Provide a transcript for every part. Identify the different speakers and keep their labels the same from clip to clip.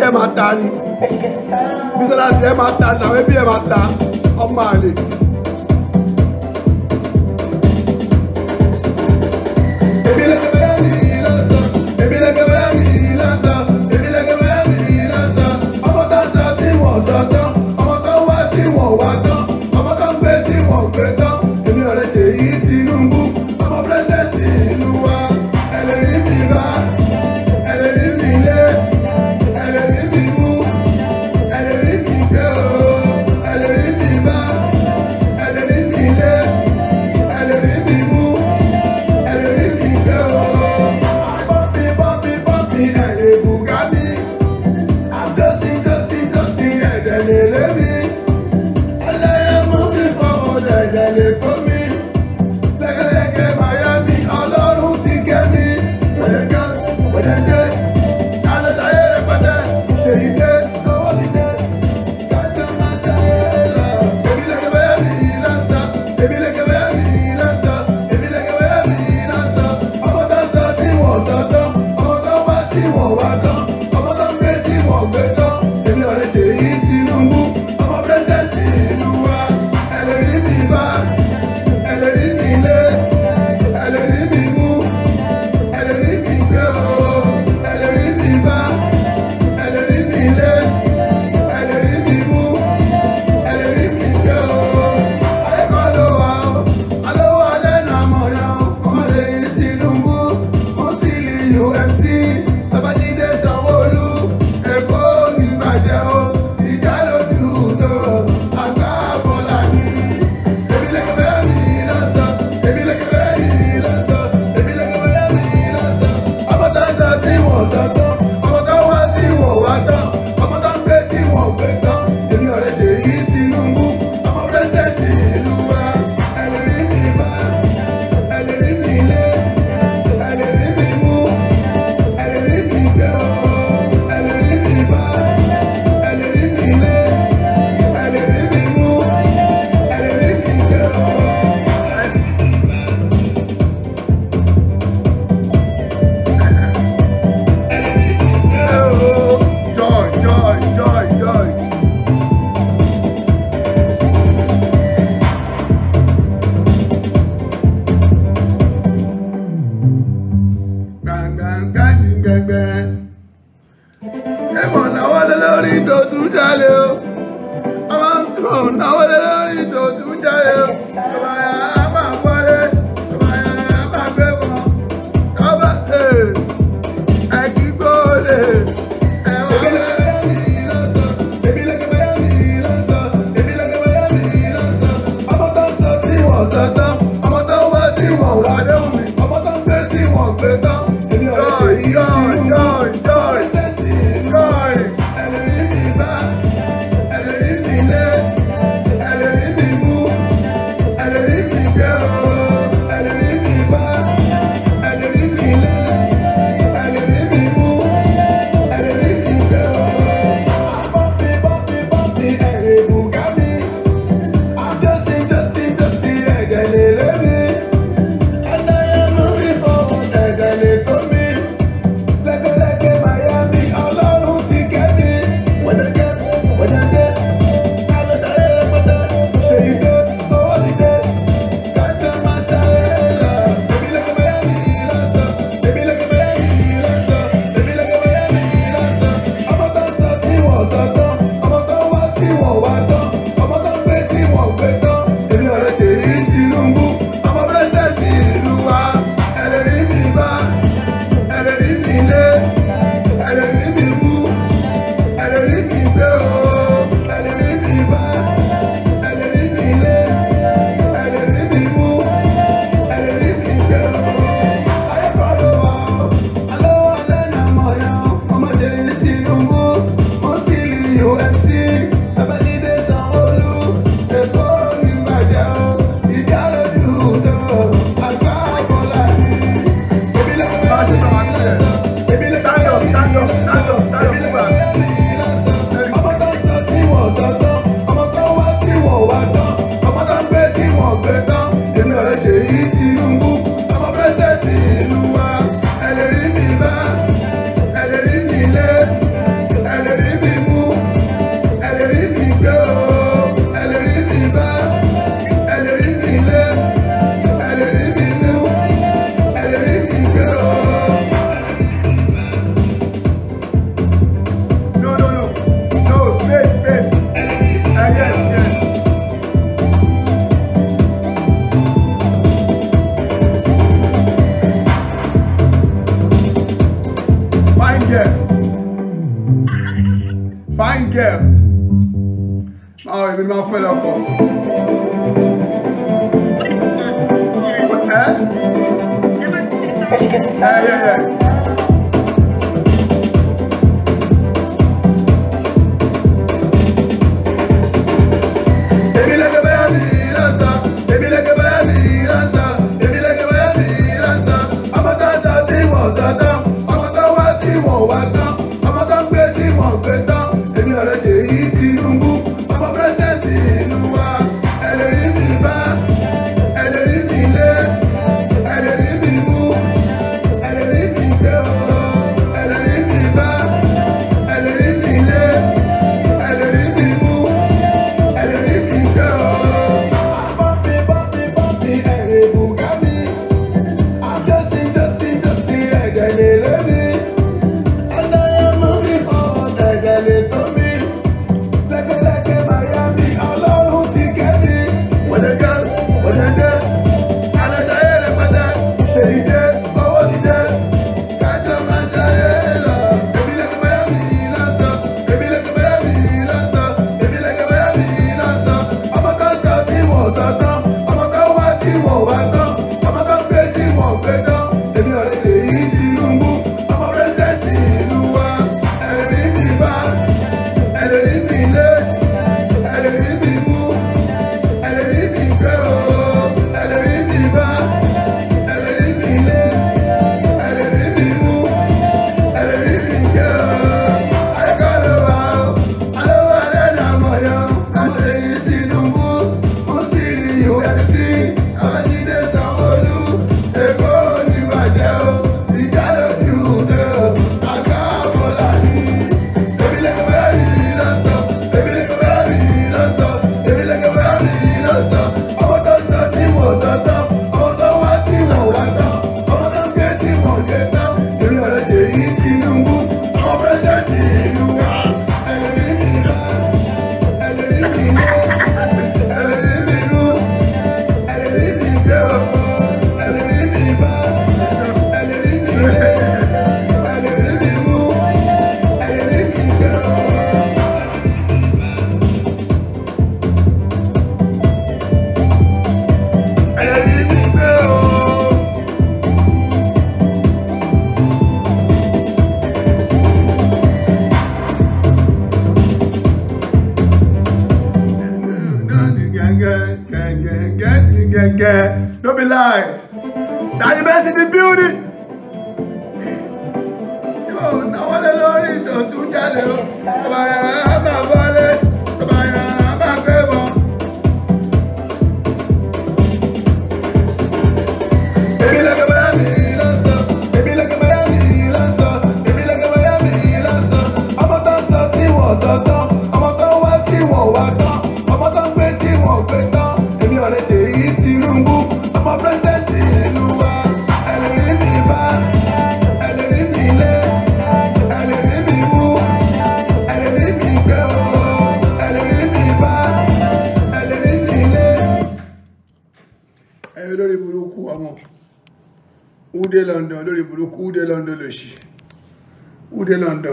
Speaker 1: ẹbí ẹ máa ta ni bísí láti ẹ máa ta ni àwọn ẹbí ẹ máa ta ọmọ àlè.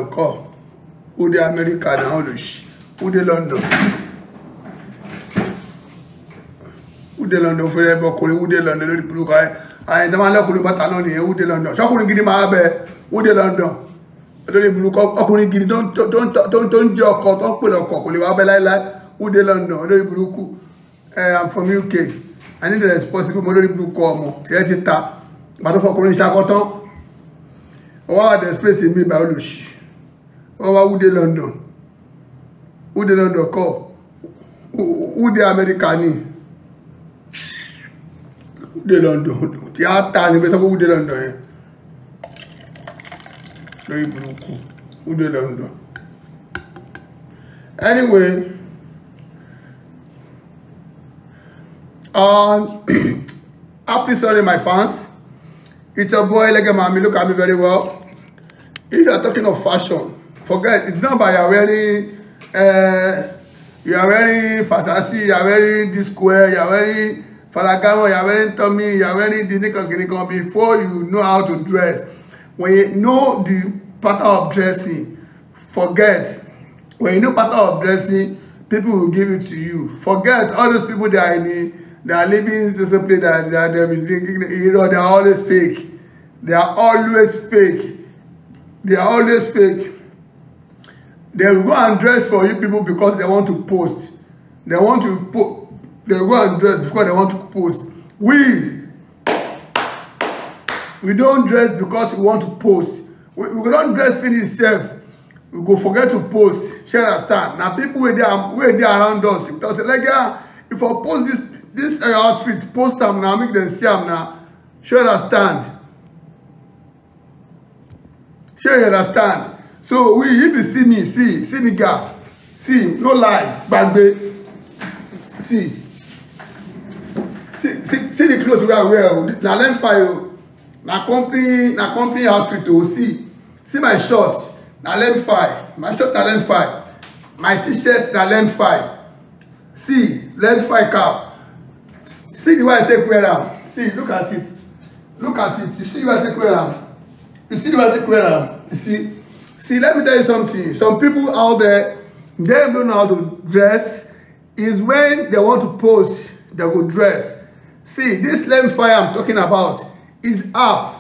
Speaker 2: come ude america na olush ude london. Ude london fẹrẹ bọkùnrin ude london lórí burúkú. Ayé àyìn tó máa lọkùnrin bàtà náà nìyẹn ude london. Sọkùnrin gidi máa bẹ? Ude london. Lórí burúkú ọkùnrin gidi tó ń jẹ ọkọ tó ń pè lọkọ kò lè wá bẹ láéláé. Ude london lórí burúkú. I'm from uk i need a responsible mo lórí burúkú ọmọ. Tiẹ ti ta. Pàtó fọkùnrin ṣakọtán ọwọ́ àdẹ́sípèsè mi bá olùṣí wọ́n wá wúdé London. Wúdé London kọ́. Wúdé Amẹ́ríkà ni. Wúdé London. Tí a ta ni pé sọ́kò wúdé London yẹn. Lórí burúkú wúdé London. Anyway um, happy sorry my fans. It's your boy Elegema Mami. Look at me very well. If you are talking of fashion forget it's not by you are very uh, eh, you are very fasasi you are very this square you are very falagamo you are very tummy you are very the nikan kinikan before you know how to dress. When you know the pattern of dressing forget. When you know pattern of dressing people will give it to you. Forget all those people that are in they are living social place that that they be thinking you know they are always fake. They are always fake. They are always fake they will go and dress for you people because they want to post. They want to post they will go and dress because they want to post. We we don dress because we want to post. We we don dress finish sef we go forget to post. Shey understand? Na people wey dey wey dey around us talk say like ah if i post this this uh, outfit post am na make dem see am na shey understand? You understand so we if you see me see see nigga see no lie gbagbe see. See see see the cloth wey i wear o na lemfi o na company na company outfit o see. See my short na lemfi my short na lemfi my t-shirt na lemfi see lemfi cap. See the way i take wear am. See look at it. Look at it. You see the way i take wear am? You see the way i take wear am? You see see let me tell you something. Some people out there dem don't know how to dress. Is when they want to post they go dress. See this lemfi i'm talking about is app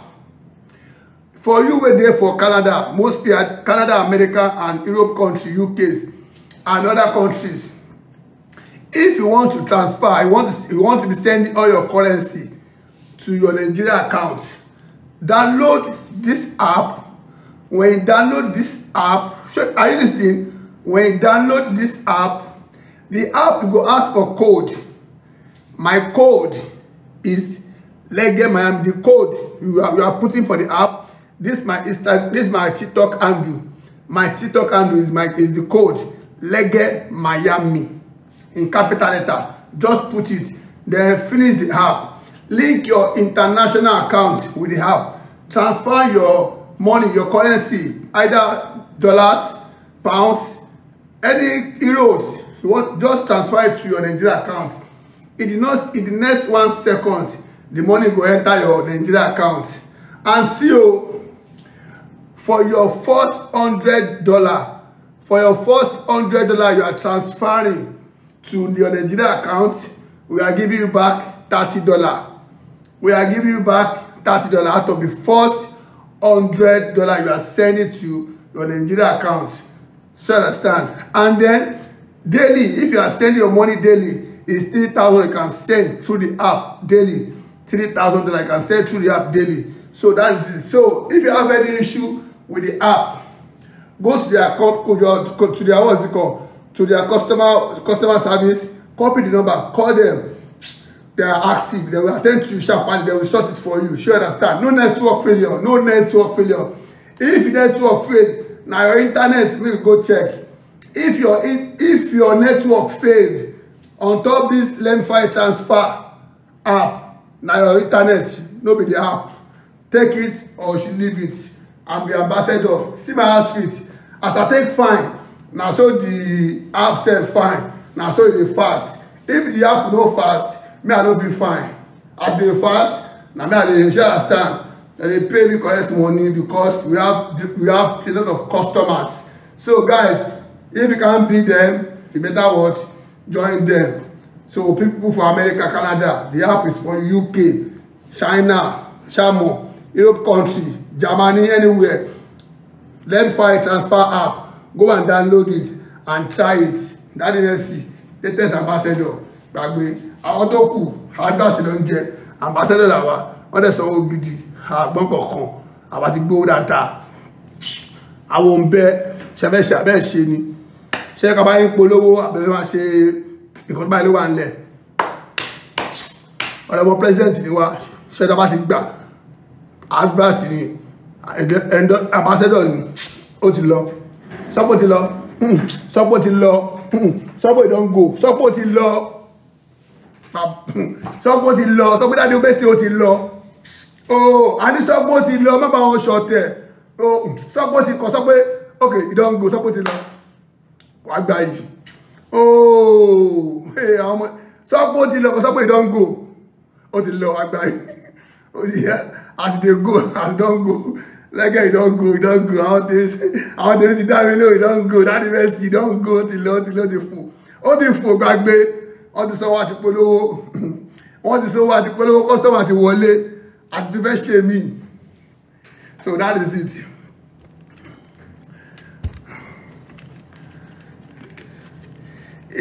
Speaker 2: for you wey dey for canada mostly canada america and europe country uk's and other countries. If you want to transfer you want to you want to be sending all your currency to your nigeria account download this app when you download this app are you lis ten when you download this app the app go ask for code. My code is lege miami. The code you are, you are putting for the app this my insta this my tiktok handle. My tiktok handle is my is the code lege miami. In capital letter. Just put it. Then finish the app. Link your international account with the app. Transfer your money your currency either dollars pounds any euros you want just transfer it to your nigeria account. In the next in the next one seconds the money go enter your nigeria account. And see o for your first hundred dollar for your first hundred dollar you are transferring to your nigeria account we are giving you back thirty dollar. We are giving you back thirty dollar out of the first hundred dollar you are sending to your nigeria account. So you understand? And then daily if you are sending your money daily it's three thousand you can send through the app daily. Three thousand dollar you can send through the app daily. So that is it. So if you have any issue with the app go to their to, to their what's it called? To their customer customer service copy the number call them they are active. They will attend to you sharp they will sort it for you. Sure understand. No network failure. No network failure. If network fail na your internet make go check. If your if your network failed on top this lemfi transfer app na your internet. No be the app. Take it or you should leave it. I'm the ambassador. See my outfit. As i take fine na so the app sef fine. Na so e fast. If the app no fast me i no fit fine. As e dey fast na me i dey share understand dem dey pay me correct money because we have we have a lot of customers. So guys if you can beat them you better what join them. So people for america canada the app is for uk china shamo europe country germany anywhere. Lemfi transfer app. Go and download it and try it. Daddy nesi latest ambassador gbàgbé àwọn tó kù advert ló ń jẹ ambassador làwa wọn dẹ̀ sanwó gidi àgbọn kọ̀ọ̀kan àwa ti gbówó dáadáa. Àwọn òun bẹ ṣẹfẹ ṣe abẹ́ ṣe ni. Ṣe kaba yín polówó àbẹ̀fẹ́ máa ṣe nǹkan báyìí ló wà nílẹ̀. Ọ̀rẹ́ ọmọ president ni wa tó bá ti gbà? Advert ni. Ambassador ni. Ó ti lọ. Sọ́pọ̀ ti lọ. Sọ́pọ̀ ti lọ. Sọ́pọ̀ ìdánwò sọ́pọ̀ ti lọ sọ́pọ̀ ti lọ sọ́pọ̀ dáadé ó bẹ́sẹ̀ ó ti lọ. Ooo àní sọ́pọ̀ ti lọ má bá wọn ṣọ̀tẹ̀. Sọ́pọ̀ ti kọ̀ sọ́pọ̀ ok ìdánwò sọ́pọ̀ ti lọ. Wàá gbà yìí ooo àwọn ọmọ sọ́pọ̀ ti lọ kọ̀ sọ́pọ̀ ìdánwò ó ti lọ wàá gbà yìí as dey go as don go. Lẹ́gẹ̀ don go àwọn tèmi ti dá mi lóhùn you don go. Ó ti lọ ti lọ ti fò. Ó ti fò gbàgbé wọ́n ti wọ́n àti polówó. Wọ́n ti wọ́n àti polówó kọ́sítọ́mù àti wọlé. Àti ti fẹ́ ṣe mí. So that is it.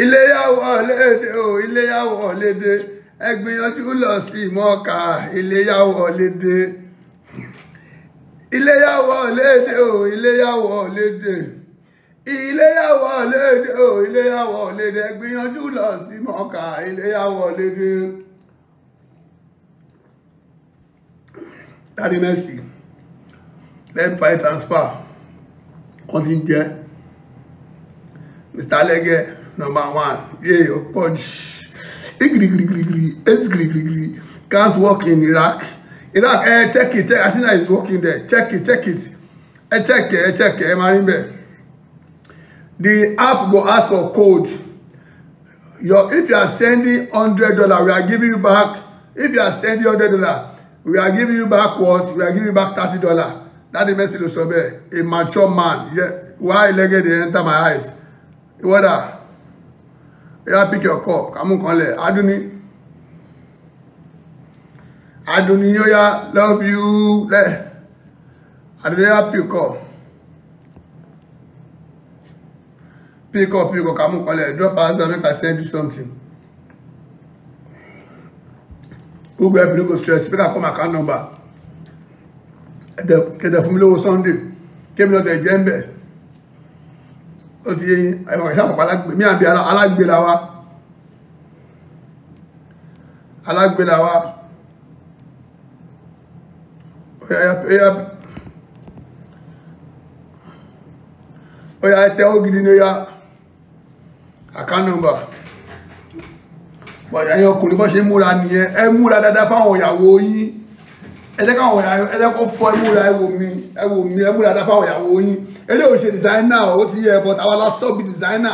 Speaker 2: iléyàwó léde o iléyàwó léde ẹ gbìyànjú lọ sí mọ́ọ̀ká iléyàwó léde iléyàwó léde o iléyàwó léde iléyàwó léde o iléyàwó léde ẹ gbìyànjú lọ sí mọ́ọ̀ká iléyàwó léde. Daddy Mercy five transfer. Wọ́n ti ń jẹ́. Mr. Alege number one. Yé ó pọ̀ jù. Igirigirigiri eight can't work in Iraq. Iraq ẹ check it Atina is working there. Check it check it. Ẹ check ẹ check ẹ máa rí bẹ́ẹ̀ the app go ask for code. Your if you are sending hundred dollar we are giving you back. If you are sending hundred dollar we are giving you back what? We are giving you back thirty dollar. That is message sọ bẹ́ẹ̀. A mature man. Yeah, why lege dey enter my eyes? Ìwọ́dà yà pick your call kàmú kan lẹ̀. Adúní adúní yóò yá love you. Lẹ̀ adúní yà pick call pick up up kàmú kan lẹ̀ drop answer make I send you something. google help you? Go stress. Make i call my account number. Kẹtẹ fún mi lówó sunday. Kémi náà tẹ jẹ ń bẹ. Ó ti yé ìṣe àpapọ̀ alágbè mí àbí alágbèlà wa alágbèlà wa ó yá tẹ ó gidi ní ó yá account number bọ̀dá yẹn ọkùnrin bọ́ ṣe múra nìyẹn. Ẹ múra dáadáa fáwọn ìyàwó yín. Ẹ jẹ́ káwọn ìyàwó ẹ jẹ́ kó fọ ẹ múra ẹ wò mí ẹ wò mí ẹ múra dáadáa fáwọn ìyàwó yín. Eléyìí ò ṣe dìsáínà ó ti yẹ but àwọn aláṣọ bí dìsáínà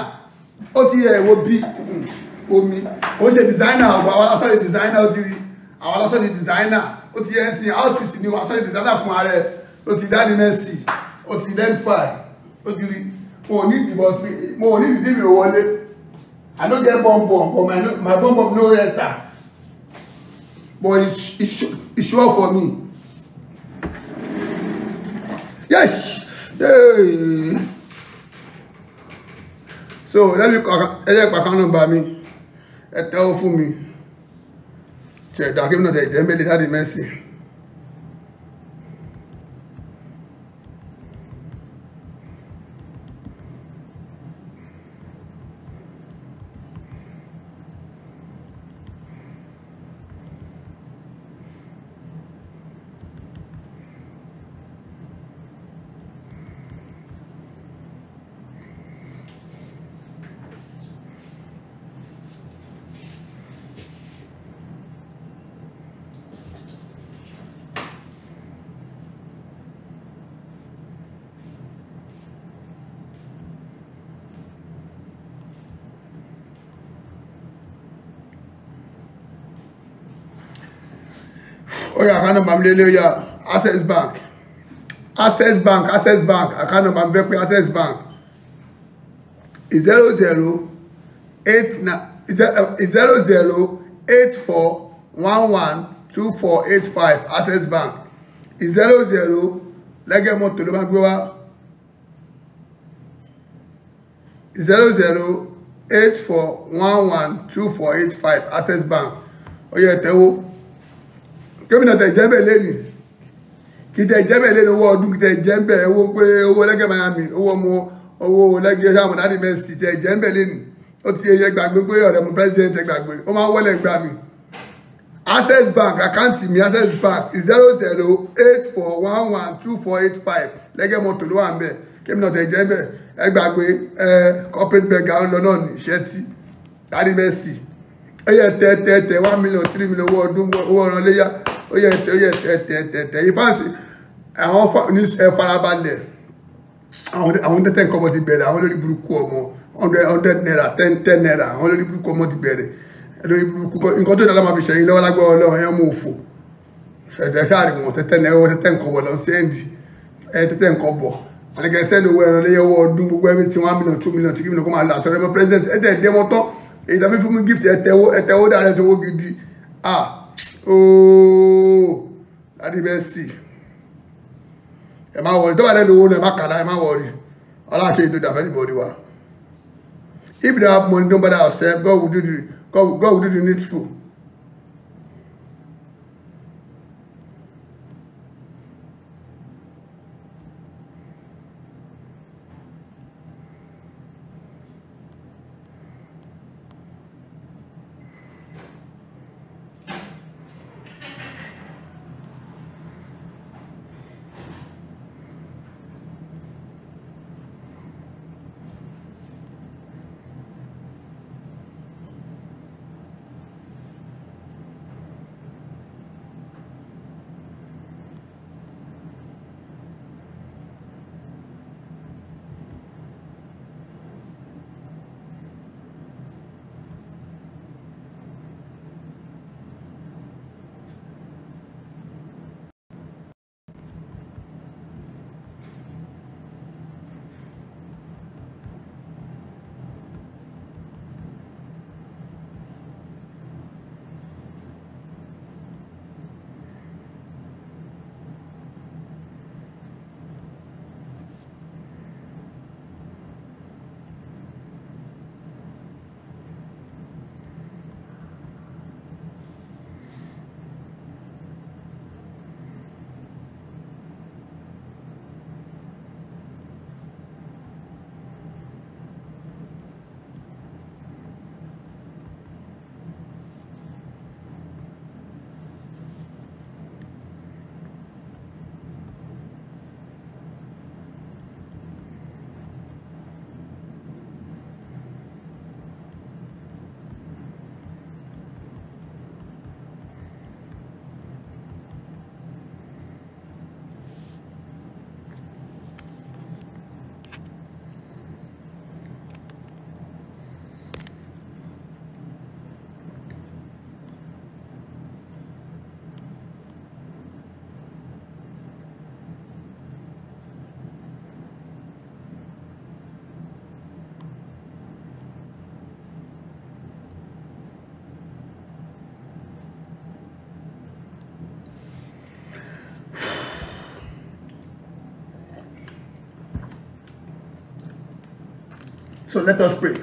Speaker 2: ó ti yẹ wo bí omi ó ṣe dìsáínà ọ̀gbọ̀n àwọn aláṣọ di dìsáínà ó ti rí. Àwọn aláṣọ di dìsáínà ó ti yẹ ẹsìn outfit ni aṣọ di dìsáínà fún ara ó ti Daddy Mercy ó ti identify ó ti rí. Mo ò ní ìdìbò mo ò ní ìdìbò wọlé I don't get bomb bomb, but my my bomb bomb no enter. But it's it's it's sure for me. Yes. Hey. So let me ẹ jẹ́ pàkán nọ́mbà mi ẹ tẹ́wọ́ fún mi ṣe ẹ̀dá kí n náà tẹ̀ jẹ́ mẹ́lẹ̀ Daddy Mercy. ó yá account number mi lélẹ̀ yá access bank. Access bank access bank account number mi fẹ́ pé access bank. Zero zero eight zero zero eight four one one two four eight five access bank. Zero zero lẹ́gẹ̀ẹ́ mọ́tò ló máa gbé wá zero zero eight four one one two four eight five access bank. Ó yẹ tẹ́wọ́ gómìnà tẹ̀ jẹ́ bẹ́ẹ̀ lẹ́nu. Kì í tẹ̀ jẹ́ bẹ́ẹ̀ owó ọdún kì í tẹ̀ jẹ́ owó pé owó lẹ́gẹ̀ Miami owó ọmọ owó lẹ́gẹ̀ sáwọn Daddy Mercy tẹ̀ jẹ́ bẹ́ẹ̀ lẹ́nu. Ó ti yẹ gbàgbé pé ọ̀rẹ́ mu president gbàgbé. Ó máa wọlé gbà mí access bank àkáǹtì mi access bank zero zero eight four one one two four eight five. Lẹ́gẹ̀ mọ́tò ló wà ń bẹ̀. Gómìnà tẹ̀ jẹ́ bẹ́ẹ̀. Ẹ gbàgbé ẹ corporate beggar ń lọ náà ní iṣẹ́ tí Daddy Mercy ẹ yẹ tẹ tẹ tẹ one million three million owó ọdún owó ọ̀ràn léyà ó yẹ tẹ ó yẹ tẹ tẹ tẹ tẹ yìí fáǹsì àwọn ẹ farabalẹ̀. Àwọn tẹ́tẹ́ nǹkan ọmọ ti bẹ̀rẹ̀ àwọn lórí burúkú ọmọ hundred hundred naira ten ten naira àwọn lórí burúkú ọmọ ti bẹ̀rẹ̀. Lórí burúkú nǹkan tó dára máa fi ṣẹ̀yìn lọ́wọ́ lágbọ́ ọlọ́run ẹ̀ mú òfò. Ṣẹ̀dẹ̀ ṣáàrì wọn tẹ́tẹ́ náà owó tẹ́tẹ́ nǹkan ọmọ lọ sẹ́ndì ẹ tẹ́tẹ́ nǹkan bọ̀. Àlẹ́kẹ́ sẹ́ni owó ẹran léyẹwọ́ ọdún gbogbo ẹbí tí one million two million tí million kó máa lọ àṣọ rẹ́mọ president ẹ tẹ́ ẹ dẹ́mọ́ tán èyí tàbí fún mi gift ẹ tẹ́wọ́ ẹ tẹ́wọ́ dára ẹ tẹ́wọ́ gidi. Ah ooo láti bẹ́ẹ̀ sì ẹ má wọrí tó wà lẹ́nu owó náà ẹ má kàdá ẹ má wọrí ọlọ́àṣẹ ètò ìdàfẹ́ níbọ̀dí wa. If don't have money don't bother yourself God will do the God will, God will do the needful. So let us pray.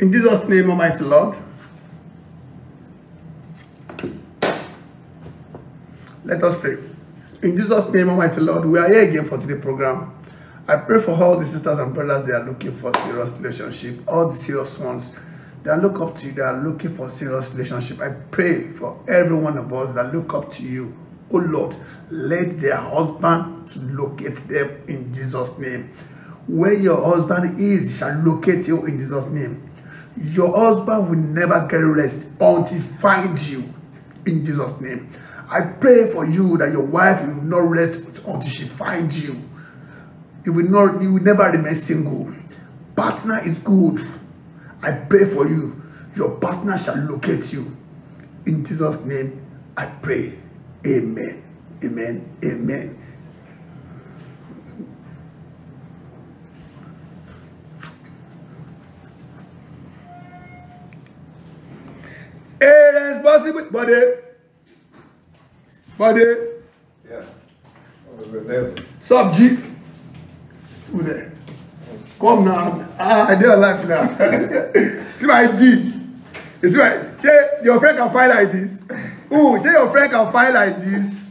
Speaker 2: In Jesus' name, Almighty Lord, let us pray. In Jesus' name, Almighty Lord, we are here again for today's program. I pray for all the sisters and brothers that are looking for serious relationship, all the serious ones that look up to you, that are looking for serious relationship. I pray for every one of us that look up to you. Oh Lord, let their husband to locate them in Jesus' name. Where your husband is shall locate you in Jesus' name. Your husband will never get rest until he find you in Jesus' name. I pray for you that your wife will not rest until she finds you. You will not, you will never remain single. Partner is good. I pray for you. Your partner shall locate you. In Jesus' name, I pray. Amen. Amen. Amen. Responsible body. Body.
Speaker 3: Yeah. What was devil?
Speaker 2: Sub G. Who there? Come now. Ah, I dey alive now. see my G. You see my shey your friend can find like this. Ooh, shey your friend can find like this.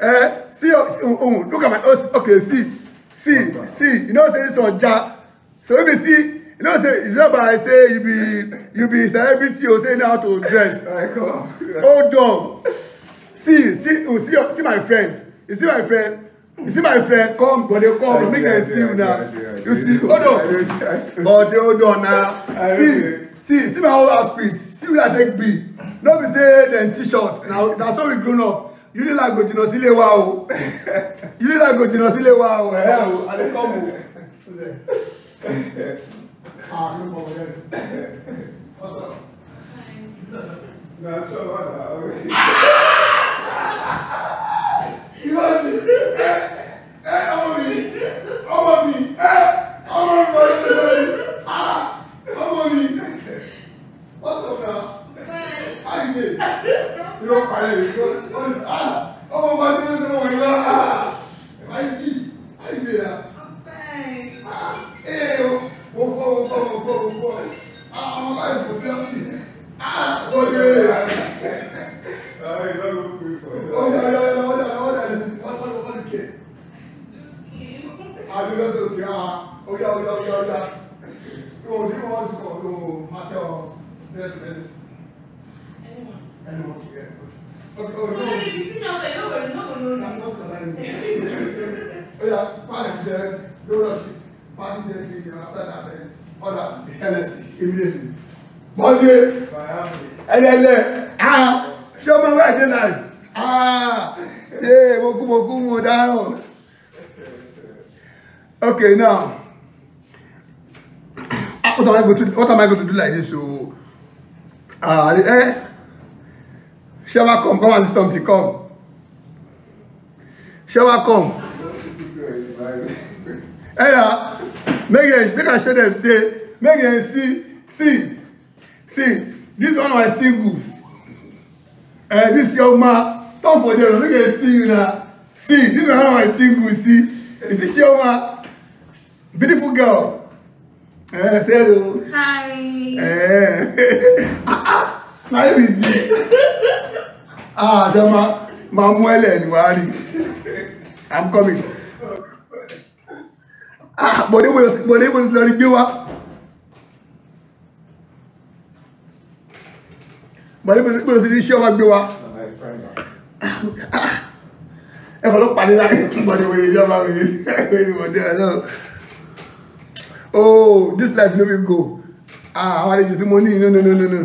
Speaker 2: Eh, see your ooh, ooh, look at my oh, okay, see. See, see, you know say this one ja. So if you see, you know say it's not by say you be you be celebrity or say how to dress.
Speaker 3: On.
Speaker 2: Hold on. See, see, oh, see, your, see my friend. You see my friend. You see my friend. Come, but they come. Make them see you now. You see, hold on. But they hold on now. See, see, see my whole outfit. See where I take be. No be say dem t-shirts. Now, that's how we grown up. You need like go jìnnà sílé wa o. You need like go jìnnà sílé wa o. Ẹ o, I dey come o. Ah, no problem. What's up?
Speaker 3: Nah, sure, what now?
Speaker 2: Irọ́ ni ẹ ẹ ọmọ mi ah ah ah? Ah
Speaker 3: good for it.
Speaker 2: Oh, yeah, yeah, yeah, oh, yeah, oh, yeah, listen, what, what, what, what, okay. Ah, you guys okay, ah, oh, yeah, oh, yeah, oh, yeah, oh, yeah. Oh, do you want to go, oh, Marcel, yes, yes, anyone, okay, yeah. Okay, oh, no, I'm not saying Oh, yeah, party there, no rush it, party there, clean, yeah, after that, then, order, NSC, immediately. Monday,
Speaker 3: Miami.
Speaker 2: ẹlẹ́lẹ́. Ah ṣé ọmọ wa ẹ̀jẹ̀ náà ah ee mo kú mo kú mo okay now what am I going to what am I going to do like this so. Ah eh Shewa come? Come and see something come. Shewa come? Na make I make I show them say make dem see see see this one of my singles. Uh, this young man turn for there make dem see you na see this one of my singles see. You see chioma beautiful girl. Uh, say hello.
Speaker 4: Hi.
Speaker 2: uh, na you be this ah chioma ma mú ẹlẹ ni rí. I'm coming. Ah bọ̀dé bọ̀dé bọ̀dé bọ̀dé lọ rí gbé wá. Bọ̀dé bọ̀dé sí ní iṣẹ́ ọmọ gbé wa. Ẹ̀kọ́ ló pàdé láì bọ̀dé wòye iṣẹ́ ọmọ wòye wòye bọ̀dé ọ̀nà oh this life no fit go. Ah àwọn àlejò sí mo ní no no no no no.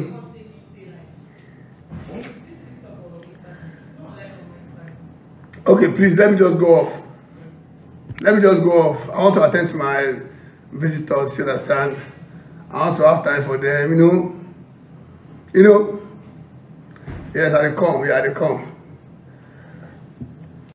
Speaker 2: Okay please let me just go off. Let me just go off. I want to attend to my visitors you understand? I want to have time for them you know? You know yes I dey come. Yeah I dey come